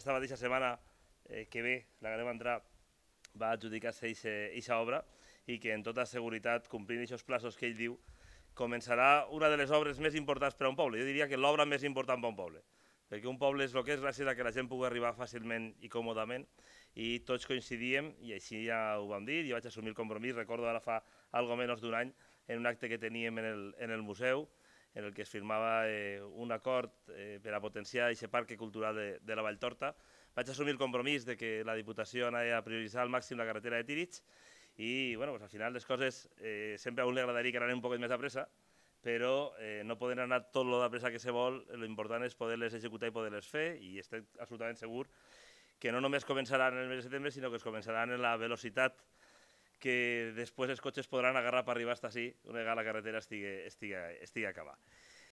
esta mateixa setmana eh, que ve, la que anem entrar, va adjudicar-se aquesta obra i que en tota seguretat, complint aquests plaços que ell diu, començarà una de les obres més importants per a un poble. Jo diria que l'obra més important per a un poble. Perquè un poble és el que és gràcies a que la gent pugui arribar fàcilment i còmodament i tots coincidíem, i així ja ho vam dir, jo vaig assumir el compromís, recordo ara fa algo menys d'un any, en un acte que teníem en el, en el museu, en el que es firmava eh, un acord eh, per a potenciar aquest parc cultural de, de la Valltorta. Vaig assumir el compromís de que la Diputació anava a prioritzar al màxim la carretera de Tirits i bueno, pues al final les coses eh, sempre a un li agradaria que anaven un poc més a pressa, però eh, no poden anar tot lo de pressa que se vol, l'important és poder-les executar i poder-les fer i estic absolutament segur que no només començaran en el mes de setembre, sinó que es començaran en la velocitat que després els cotxes podran agarrar per arribar fins ací una vegada la carretera estigui, estigui, estigui acabada.